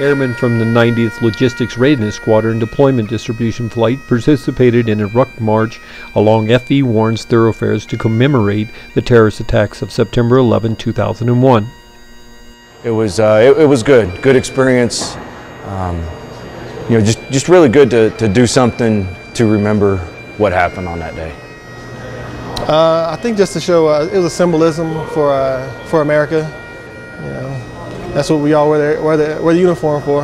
Airmen from the 90th Logistics Readiness Squadron Deployment Distribution Flight participated in a ruck march along F.E. Warren's thoroughfares to commemorate the terrorist attacks of September 11, 2001. It was, uh, it, it, was good, good experience. Um, you know, just, just really good to, to do something to remember what happened on that day. Uh, I think just to show uh, it was a symbolism for uh, for America. You know, that's what we all wear the, wear the, wear the uniform for.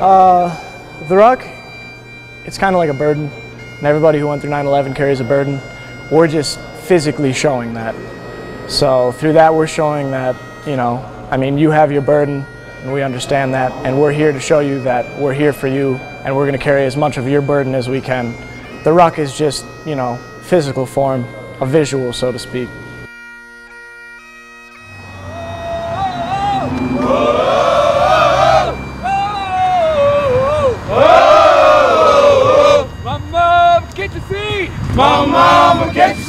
Uh, the ruck, it's kind of like a burden, and everybody who went through 9/11 carries a burden. We're just physically showing that. So through that, we're showing that you know, I mean, you have your burden, and we understand that, and we're here to show you that we're here for you, and we're going to carry as much of your burden as we can. The ruck is just you know physical form a visual, so to speak. Please! My mama gets